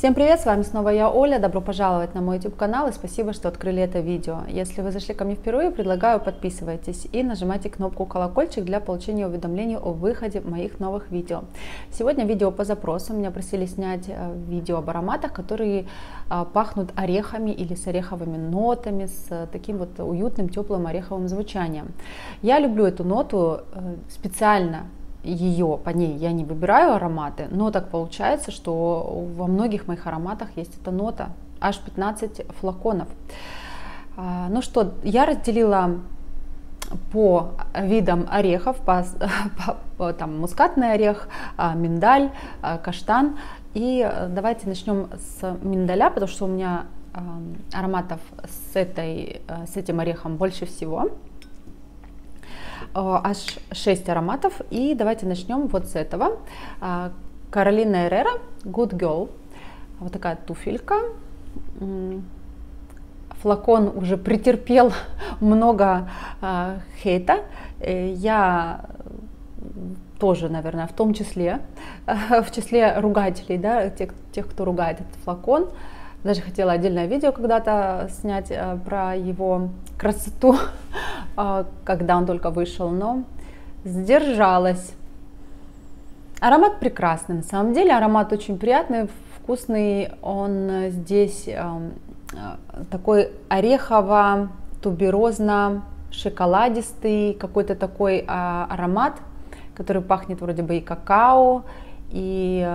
Всем привет, с вами снова я Оля, добро пожаловать на мой YouTube канал и спасибо, что открыли это видео. Если вы зашли ко мне впервые, предлагаю подписывайтесь и нажимайте кнопку колокольчик для получения уведомлений о выходе моих новых видео. Сегодня видео по запросу, меня просили снять э, видео об ароматах, которые э, пахнут орехами или с ореховыми нотами, с таким вот уютным теплым ореховым звучанием. Я люблю эту ноту э, специально ее, по ней я не выбираю ароматы, но так получается, что во многих моих ароматах есть эта нота, аж 15 флаконов. А, ну что, я разделила по видам орехов, по, по, по, там мускатный орех, а, миндаль, а, каштан. И давайте начнем с миндаля, потому что у меня ароматов с, этой, с этим орехом больше всего. Э, аж 6 ароматов. И давайте начнем вот с этого. А, Каролина Эррера, Good Girl. Вот такая туфелька. Флакон уже претерпел много э, хейта. Э, я тоже, наверное, в том числе, в числе ругателей, да, тех, тех кто ругает этот флакон. Даже хотела отдельное видео когда-то снять э, про его красоту, когда он только вышел, но сдержалась. Аромат прекрасный, на самом деле аромат очень приятный, вкусный. Он здесь э, такой орехово-туберозно-шоколадистый, какой-то такой аромат, который пахнет вроде бы и какао, и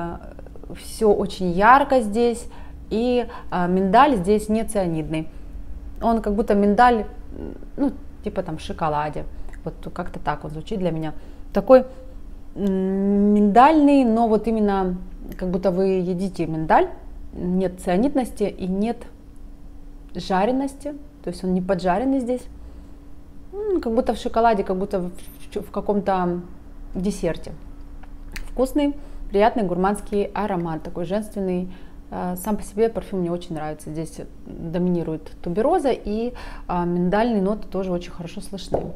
все очень ярко здесь. И а, миндаль здесь не цианидный. Он как будто миндаль, ну, типа там шоколаде. Вот как-то так он звучит для меня. Такой миндальный, но вот именно как будто вы едите миндаль, нет цианидности и нет жарености, то есть он не поджаренный здесь, как будто в шоколаде, как будто в, в каком-то десерте. Вкусный, приятный гурманский аромат, такой женственный, сам по себе парфюм мне очень нравится. Здесь доминирует тубероза и а, миндальные ноты тоже очень хорошо слышны.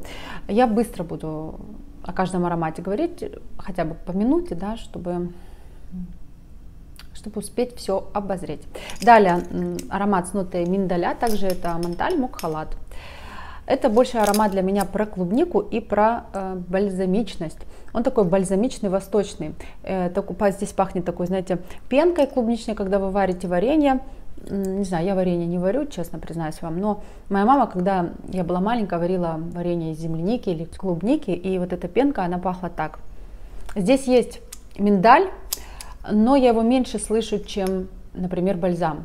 Я быстро буду о каждом аромате говорить, хотя бы по минуте, да, чтобы чтобы успеть все обозреть. Далее аромат с нотой миндаля, также это манталь мукхалат. Это больше аромат для меня про клубнику и про э, бальзамичность. Он такой бальзамичный, восточный. Э, такой, здесь пахнет такой, знаете, пенкой клубничной, когда вы варите варенье. Не знаю, я варенье не варю, честно признаюсь вам, но моя мама, когда я была маленькая, варила варенье из земляники или клубники, и вот эта пенка, она пахла так. Здесь есть миндаль, но я его меньше слышу, чем, например, бальзам.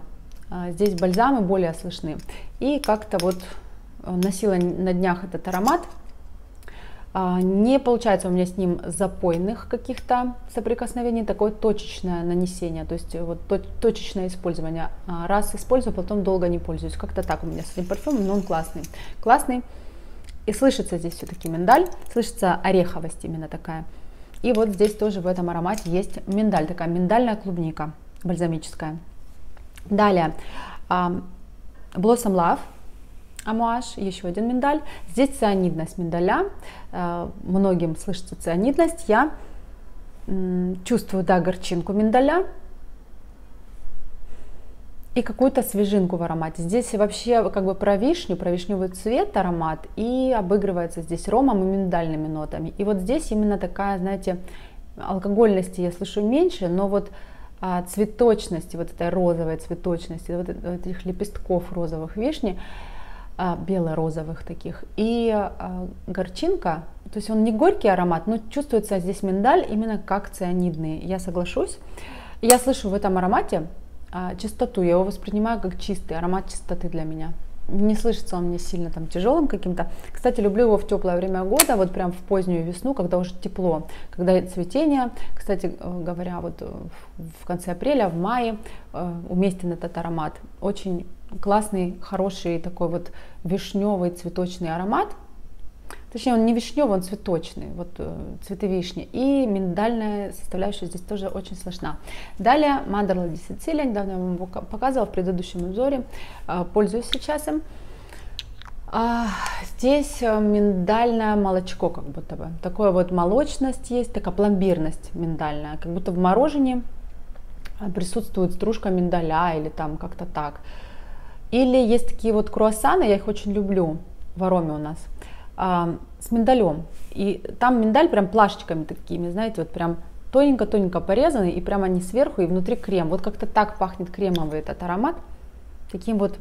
А, здесь бальзамы более слышны. И как-то вот носила на днях этот аромат. А, не получается у меня с ним запойных каких-то соприкосновений, такое точечное нанесение, то есть вот точечное использование. А, раз использую, потом долго не пользуюсь. Как-то так у меня с этим парфюмом, но он классный. Классный. И слышится здесь все-таки миндаль, слышится ореховость именно такая. И вот здесь тоже в этом аромате есть миндаль, такая миндальная клубника бальзамическая. Далее, Blossom Love амуаж, еще один миндаль. Здесь цианидность миндаля. Э, многим слышится цианидность. Я чувствую, да, горчинку миндаля и какую-то свежинку в аромате. Здесь вообще как бы про вишню, про вишневый цвет аромат и обыгрывается здесь ромом и миндальными нотами. И вот здесь именно такая, знаете, алкогольности я слышу меньше, но вот а, цветочности, вот этой розовой цветочности, вот этих лепестков розовых вишни, бело-розовых таких. И а, горчинка, то есть он не горький аромат, но чувствуется здесь миндаль именно как цианидный. Я соглашусь. Я слышу в этом аромате а, чистоту, я его воспринимаю как чистый аромат чистоты для меня. Не слышится он мне сильно там тяжелым каким-то. Кстати, люблю его в теплое время года, вот прям в позднюю весну, когда уже тепло, когда цветение. Кстати э, говоря, вот в конце апреля, в мае э, уместен этот аромат. Очень классный, хороший такой вот вишневый цветочный аромат. Точнее, он не вишневый, он цветочный, вот э, цветы вишни. И миндальная составляющая здесь тоже очень слышна. Далее Мандерла Дисицилия, недавно я вам показывала в предыдущем обзоре, э, пользуюсь сейчас им. А, здесь э, миндальное молочко, как будто бы. Такое вот молочность есть, такая пломбирность миндальная, как будто в морожене присутствует стружка миндаля или там как-то так. Или есть такие вот круассаны, я их очень люблю, в ароме у нас, а, с миндалем. И там миндаль прям плашечками такими, знаете, вот прям тоненько-тоненько порезанный, и прямо они сверху, и внутри крем. Вот как-то так пахнет кремовый этот аромат, таким вот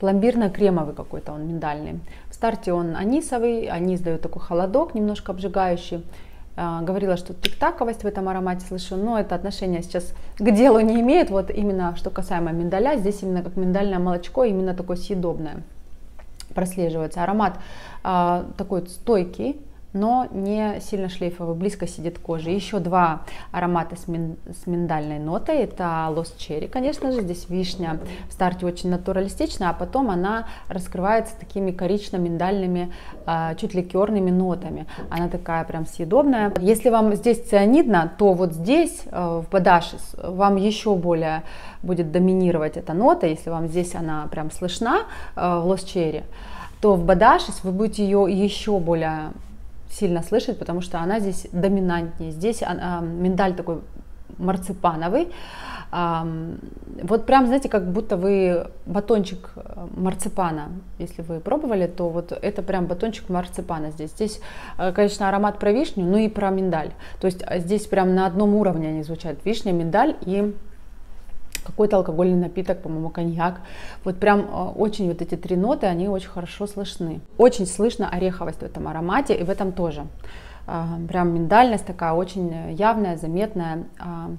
пломбирно-кремовый какой-то он миндальный. В старте он анисовый, анис дает такой холодок, немножко обжигающий. А, говорила, что тиктаковость в этом аромате слышу, но это отношение сейчас к делу не имеет. Вот именно что касаемо миндаля, здесь именно как миндальное молочко, именно такое съедобное прослеживается. Аромат э, такой стойкий, но не сильно шлейфовый, близко сидит к коже. Еще два аромата с, мин, с миндальной нотой. Это Lost Cherry, конечно же, здесь вишня в старте очень натуралистичная, а потом она раскрывается такими корично-миндальными, а, чуть ликерными нотами. Она такая прям съедобная. Если вам здесь цианидно, то вот здесь, э, в Бадашис, вам еще более будет доминировать эта нота, если вам здесь она прям слышна э, в Lost Cherry, то в Бадашис вы будете ее еще более сильно слышать, потому что она здесь доминантнее. Здесь а, миндаль такой марципановый. А, вот прям, знаете, как будто вы батончик э, марципана, если вы пробовали, то вот это прям батончик марципана здесь. Здесь, э, конечно, аромат про вишню, но и про миндаль. То есть а, здесь прям на одном уровне они звучат. Вишня, миндаль и какой-то алкогольный напиток, по-моему, коньяк. Вот прям э, очень вот эти три ноты, они очень хорошо слышны. Очень слышно ореховость в этом аромате и в этом тоже. А, прям миндальность такая очень явная, заметная а,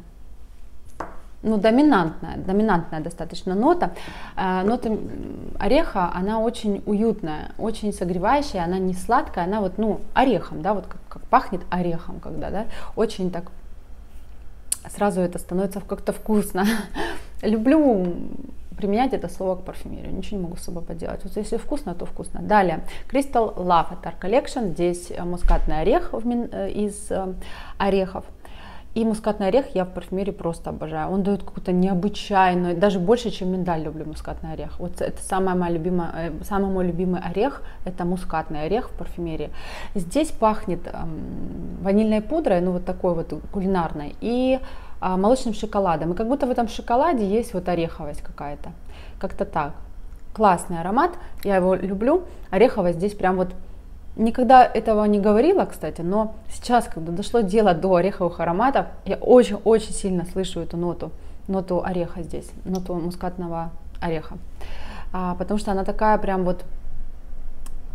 ну, доминантная, доминантная достаточно нота. А, нота ореха, она очень уютная, очень согревающая, она не сладкая, она вот, ну, орехом, да, вот как, как пахнет орехом, когда, да, очень так сразу это становится как-то вкусно. Люблю применять это слово к парфюмерии, ничего не могу с собой поделать. Вот если вкусно, то вкусно. Далее, Crystal Love, это Collection, здесь э, мускатный орех э, из э, орехов. И мускатный орех я в парфюмерии просто обожаю. Он дает какую-то необычайную, даже больше, чем миндаль люблю мускатный орех. Вот это самая моя любимая, э, самый мой любимый орех, это мускатный орех в парфюмерии. Здесь пахнет эм, ванильной пудрой, ну вот такой вот кулинарной, и э, молочным шоколадом. И как будто в этом шоколаде есть вот ореховость какая-то. Как-то так. Классный аромат, я его люблю. Ореховость здесь прям вот Никогда этого не говорила, кстати, но сейчас, когда дошло дело до ореховых ароматов, я очень-очень сильно слышу эту ноту, ноту ореха здесь, ноту мускатного ореха. А, потому что она такая прям вот,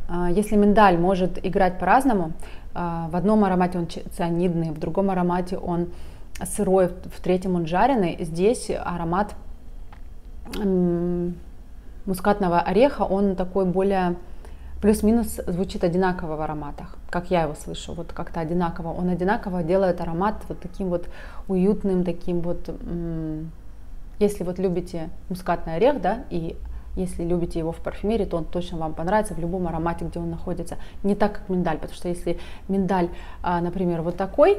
а, если миндаль может играть по-разному, а, в одном аромате он цианидный, в другом аромате он сырой, в третьем он жареный, здесь аромат мускатного ореха, он такой более плюс-минус звучит одинаково в ароматах, как я его слышу, вот как-то одинаково. Он одинаково делает аромат вот таким вот уютным, таким вот, если вот любите мускатный орех, да, и если любите его в парфюмерии, то он точно вам понравится в любом аромате, где он находится. Не так, как миндаль, потому что если миндаль, а, например, вот такой,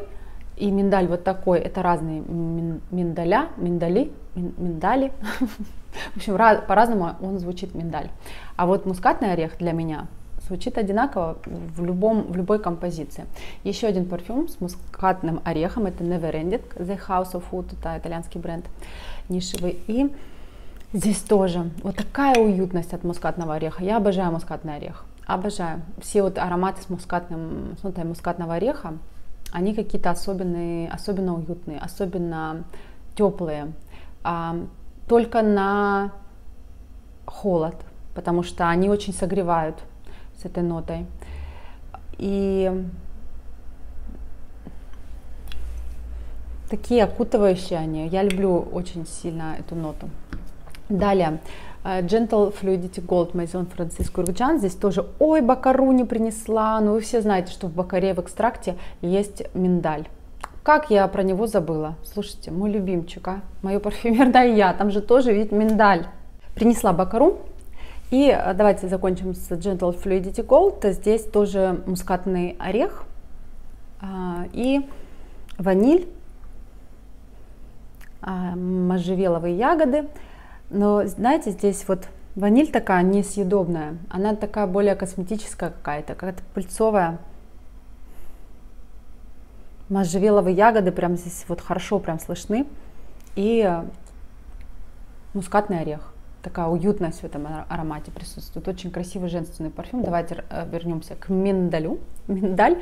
и миндаль вот такой, это разные миндаля, миндали, миндали. В общем, по-разному он звучит миндаль. А вот мускатный орех для меня звучит одинаково в, любом, в любой композиции. Еще один парфюм с мускатным орехом, это Never Ending, The House of Food, это итальянский бренд нишевый. И здесь тоже вот такая уютность от мускатного ореха. Я обожаю мускатный орех, обожаю. Все вот ароматы с мускатным, с нотой мускатного ореха, они какие-то особенные, особенно уютные, особенно теплые. Только на холод, потому что они очень согревают с этой нотой. И такие окутывающие они. Я люблю очень сильно эту ноту. Далее, э, Gentle Fluidity Gold Maison Francisco Ургджан. Здесь тоже, ой, бакару не принесла. Ну, вы все знаете, что в бакаре в экстракте есть миндаль. Как я про него забыла? Слушайте, мой любимчик, а? Мое парфюмерное я. Там же тоже ведь миндаль. Принесла бакару. И э, давайте закончим с Gentle Fluidity Gold. Здесь тоже мускатный орех а, и ваниль, а, можжевеловые ягоды. Но знаете, здесь вот ваниль такая несъедобная. Она такая более косметическая какая-то, какая-то пыльцовая можжевеловые ягоды прям здесь вот хорошо прям слышны. и мускатный орех. Такая уютность в этом аромате присутствует. Очень красивый женственный парфюм. Давайте вернемся к миндалю. Миндаль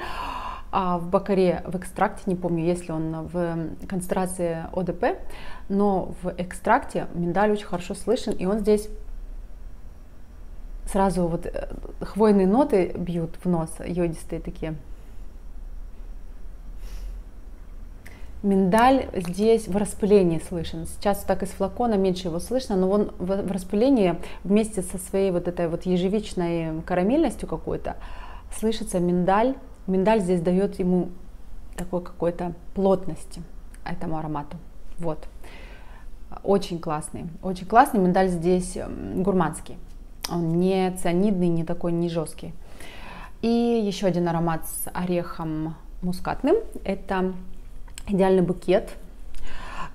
а в бакаре в экстракте, не помню, есть ли он в концентрации ОДП, но в экстракте миндаль очень хорошо слышен, и он здесь сразу вот э, хвойные ноты бьют в нос, йодистые такие. Миндаль здесь в распылении слышен. Сейчас так из флакона меньше его слышно, но он в распылении вместе со своей вот этой вот ежевичной карамельностью какой-то слышится миндаль. Миндаль здесь дает ему такой какой-то плотности этому аромату. Вот. Очень классный. Очень классный. Миндаль здесь гурманский. Он не цианидный, не такой, не жесткий. И еще один аромат с орехом мускатным. Это идеальный букет.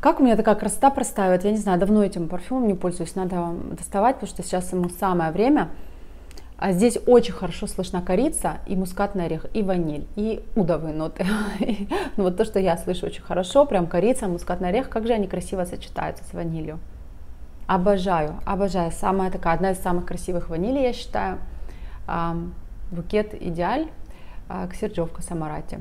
Как у меня такая красота простаивает, я не знаю, давно этим парфюмом не пользуюсь, надо доставать, потому что сейчас ему самое время. А здесь очень хорошо слышна корица и мускатный орех, и ваниль, и удовые ноты. ну вот то, что я слышу очень хорошо, прям корица, мускатный орех, как же они красиво сочетаются с ванилью. Обожаю, обожаю. Самая такая, одна из самых красивых ванилей, я считаю. Букет Идеаль, а, Ксерджовка Самарати.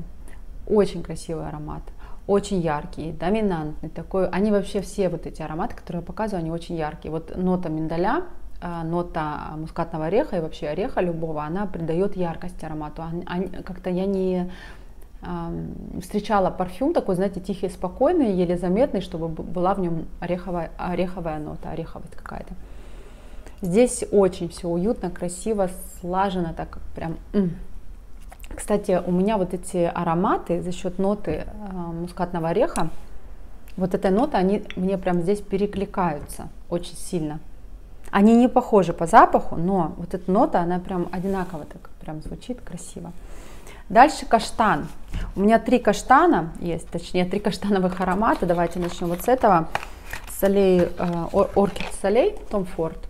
Очень красивый аромат, очень яркий, доминантный такой. Они вообще все вот эти ароматы, которые я показываю, они очень яркие. Вот нота миндаля, а, нота мускатного ореха и вообще ореха любого, она придает яркость аромату. Как-то я не встречала парфюм такой, знаете, тихий, спокойный, еле заметный, чтобы была в нем ореховая, ореховая нота, ореховость какая-то. Здесь очень все уютно, красиво, слажено, так прям. Кстати, у меня вот эти ароматы за счет ноты э, мускатного ореха, вот эта нота, они мне прям здесь перекликаются очень сильно. Они не похожи по запаху, но вот эта нота, она прям одинаково так прям звучит красиво. Дальше каштан. У меня три каштана есть, точнее три каштановых аромата. Давайте начнем вот с этого. Солей, э, Оркид Солей, Том Форд.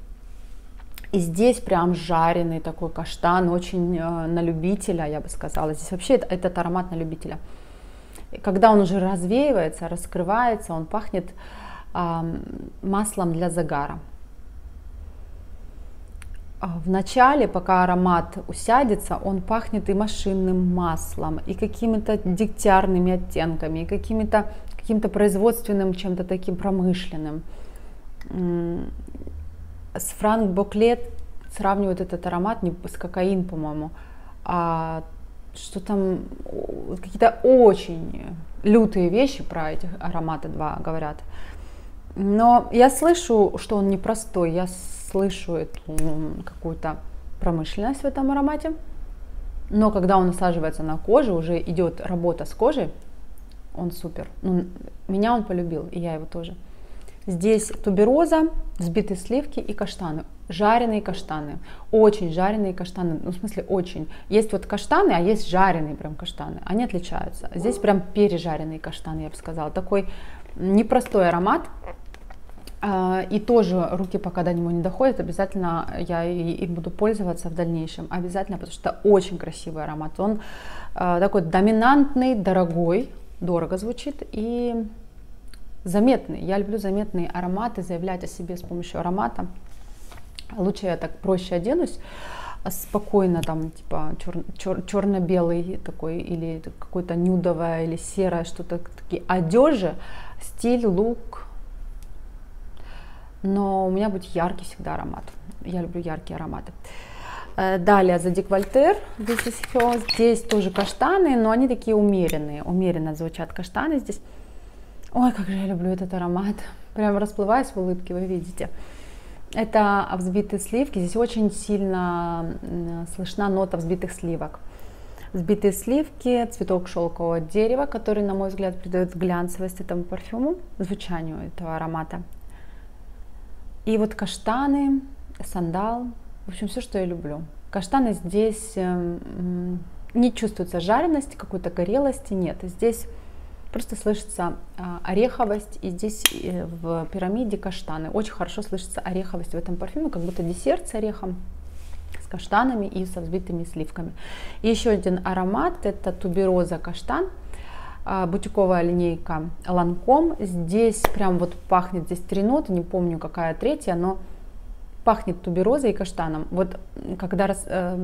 И здесь прям жареный такой каштан, очень э, на любителя, я бы сказала. Здесь вообще этот аромат на любителя. И когда он уже развеивается, раскрывается, он пахнет маслом для загара. А, в начале, пока аромат усядется, он пахнет и машинным маслом, и какими-то дегтярными оттенками, и какими-то каким-то производственным, чем-то таким промышленным. С Франк Боклет сравнивают этот аромат не с кокаин, по-моему, а что там какие-то очень лютые вещи про эти ароматы два говорят. Но я слышу, что он непростой. Я слышу эту какую-то промышленность в этом аромате. Но когда он насаживается на кожу, уже идет работа с кожей, он супер. Ну, меня он полюбил, и я его тоже. Здесь тубероза, взбитые сливки и каштаны. Жареные каштаны. Очень жареные каштаны. Ну, в смысле, очень. Есть вот каштаны, а есть жареные прям каштаны. Они отличаются. Здесь прям пережаренные каштаны, я бы сказала. Такой непростой аромат. А, и тоже руки пока до него не доходят, обязательно я им буду пользоваться в дальнейшем. Обязательно, потому что очень красивый аромат. Он а, такой доминантный, дорогой, дорого звучит и заметный. Я люблю заметные ароматы, заявлять о себе с помощью аромата. Лучше я так проще оденусь, спокойно там типа чер, чер, черно-белый такой или какой-то нюдовое или серое что-то такие одежи, стиль, лук, но у меня будет яркий всегда аромат. Я люблю яркие ароматы. Э, далее за деквальтер, здесь, здесь тоже каштаны, но они такие умеренные, умеренно звучат каштаны здесь. Ой, как же я люблю этот аромат. Прям расплываюсь в улыбке, вы видите. Это взбитые сливки. Здесь очень сильно слышна нота взбитых сливок. Взбитые сливки, цветок шелкового дерева, который, на мой взгляд, придает глянцевость этому парфюму, звучанию этого аромата. И вот каштаны, сандал, в общем, все, что я люблю. Каштаны здесь эм, не чувствуется жарености, какой-то горелости, нет. Здесь просто слышится а, ореховость, и здесь э, в пирамиде каштаны. Очень хорошо слышится ореховость в этом парфюме, как будто десерт с орехом, с каштанами и со взбитыми сливками. И еще один аромат, это тубероза каштан. а, бутиковая линейка Ланком. Здесь прям вот пахнет, здесь три ноты, не помню какая третья, но пахнет туберозой и каштаном. Вот когда раз, э,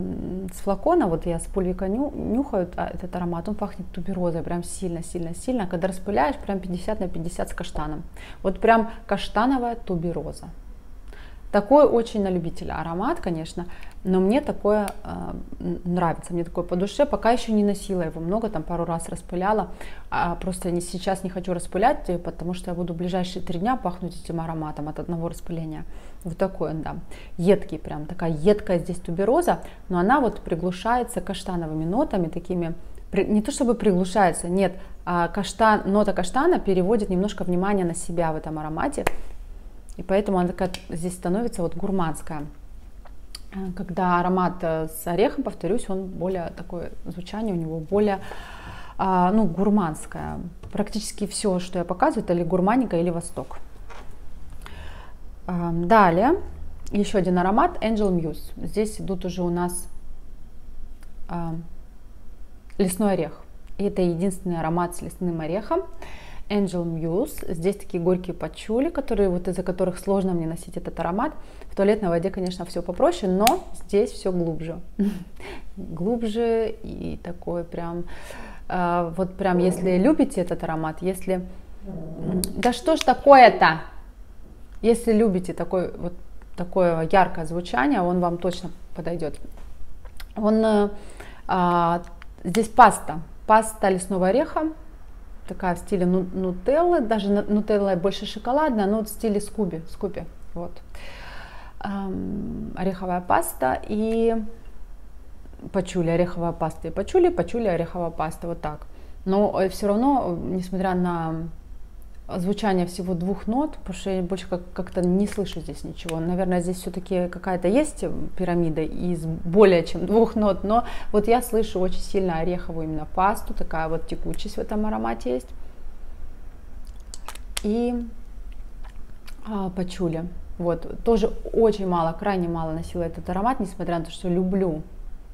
с флакона, вот я с пульвика ню, нюхаю а, этот аромат, он пахнет туберозой прям сильно-сильно-сильно. А когда распыляешь, прям 50 на 50 с каштаном. Вот прям каштановая тубероза. Такой очень на любителя аромат, конечно, но мне такое э, нравится, мне такое по душе. Пока еще не носила его много, там пару раз распыляла. А просто не, сейчас не хочу распылять, э, потому что я буду в ближайшие три дня пахнуть этим ароматом от одного распыления. Вот такой он, да. Едкий прям, такая едкая здесь тубероза, но она вот приглушается каштановыми нотами, такими не то чтобы приглушается, нет, а каштан, нота каштана переводит немножко внимание на себя в этом аромате. И поэтому она такая здесь становится вот гурманская. Э, когда аромат э, с орехом, повторюсь, он более такое звучание у него более а, ну, гурманское. Практически все, что я показываю, это или гурманика, или восток. Далее, еще один аромат Angel Muse. Здесь идут уже у нас лесной орех. И это единственный аромат с лесным орехом. Angel Muse. Здесь такие горькие пачули, которые, вот из-за которых сложно мне носить этот аромат. В туалетной воде, конечно, все попроще, но здесь все глубже. глубже и такой прям... А, вот прям, если любите этот аромат, если... Да что ж такое-то? Если любите такой, вот, такое яркое звучание, он вам точно подойдет. Он, э, а, здесь паста, паста лесного ореха, такая в стиле нутеллы, даже нутелла больше шоколадная, но в стиле скуби, скуби, вот. Ореховая паста и пачули, ореховая паста и пачули, пачули, ореховая паста, вот так. Но э, все равно, несмотря на звучание всего двух нот, потому что я больше как- как-то не слышу здесь ничего. Наверное, здесь все-таки какая-то есть пирамида из более чем двух нот, но вот я слышу очень сильно ореховую именно пасту, такая вот текучесть в этом аромате есть. И а, пачули. Вот, тоже очень мало, крайне мало носила этот аромат, несмотря на то, что люблю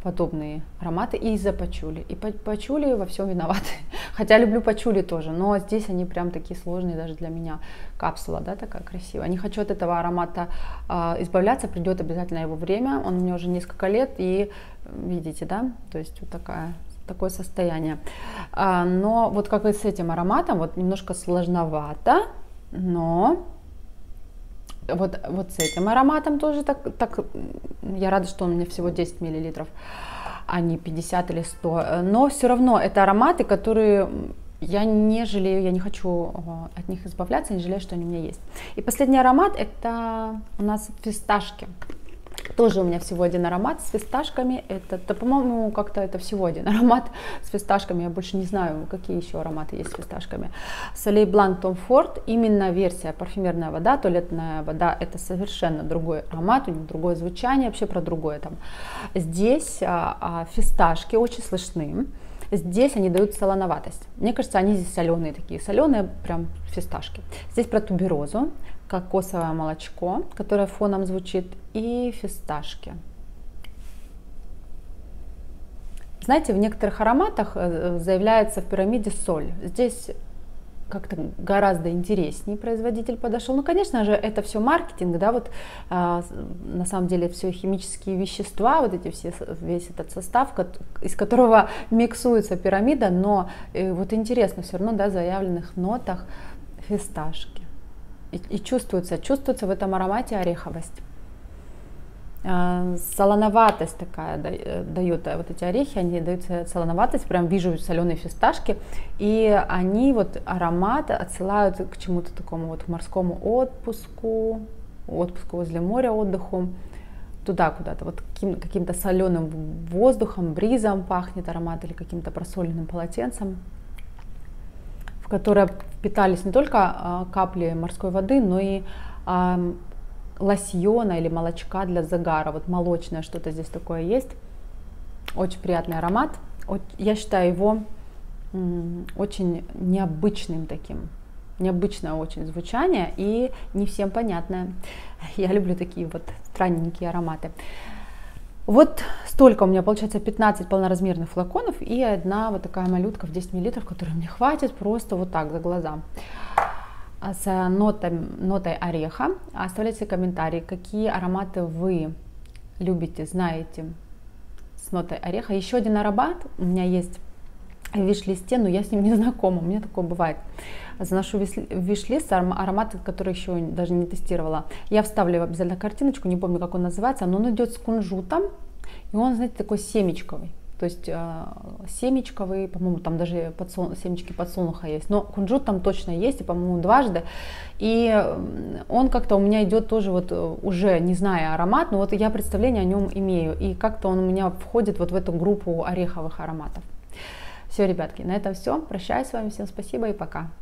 подобные ароматы и из-за пачули. И пачули во всем виноваты. Хотя люблю пачули тоже, но здесь они прям такие сложные даже для меня. Капсула, да, такая красивая. Не хочу от этого аромата э, избавляться, придет обязательно его время. Он у меня уже несколько лет и видите, да, то есть вот такая такое состояние. А, но вот как и с этим ароматом, вот немножко сложновато, но вот, вот с этим ароматом тоже так, так, я рада, что у меня всего 10 миллилитров, а не 50 или 100. Но все равно это ароматы, которые я не жалею, я не хочу э, от них избавляться, не жалею, что они у меня есть. И последний аромат это у нас фисташки. Тоже у меня всего один аромат с фисташками. Это, да, по-моему, как-то это всего один аромат с фисташками. Я больше не знаю, какие еще ароматы есть с фисташками. Солей Бланк Том Форд. Именно версия парфюмерная вода, туалетная вода. Это совершенно другой аромат, у него другое звучание, вообще про другое там. Здесь а, а, фисташки очень слышны. Здесь они дают солоноватость. Мне кажется, они здесь соленые такие, соленые прям фисташки. Здесь про туберозу, кокосовое молочко, которое фоном звучит, и фисташки. Знаете, в некоторых ароматах э, заявляется в пирамиде соль. Здесь как-то гораздо интереснее производитель подошел. Ну, конечно же, это все маркетинг, да, вот а, на самом деле все химические вещества, вот эти все, весь этот состав, из которого миксуется пирамида, но э, вот интересно все равно, да, заявленных нотах фисташки. И, чувствуется, чувствуется в этом аромате ореховость. А, солоноватость такая э, дают э, вот эти орехи, они дают солоноватость, прям вижу соленые фисташки, и они вот аромат отсылают к чему-то такому вот морскому отпуску, отпуску возле моря, отдыху, туда куда-то, вот каким, каким-то соленым воздухом, бризом пахнет аромат или каким-то просоленным полотенцем, в которое впитались не только а, капли морской воды, но и лосьона или молочка для загара. Вот молочное что-то здесь такое есть. Очень приятный аромат. Я считаю его очень необычным таким. Необычное очень звучание и не всем понятное. Я люблю такие вот странненькие ароматы. Вот столько у меня получается 15 полноразмерных флаконов и одна вот такая малютка в 10 мл, которой мне хватит просто вот так за глаза. А с нотой, нотой ореха. Оставляйте комментарии, какие ароматы вы любите, знаете с нотой ореха. Еще один аромат у меня есть виш-листе, но я с ним не знакома, у меня такое бывает. Заношу виш-лист ароматы, которые еще даже не тестировала. Я вставлю обязательно картиночку, не помню, как он называется, но он идет с кунжутом, и он, знаете, такой семечковый. То есть э, семечковый, по-моему, там даже подсол... семечки подсолнуха есть. Но кунжут там точно есть, и, по-моему, дважды. И он как-то у меня идет тоже вот э, уже, не зная аромат, но вот я представление о нем имею. И как-то он у меня входит вот в эту группу ореховых ароматов. Все, ребятки, на этом все. Прощаюсь с вами. Всем спасибо и пока.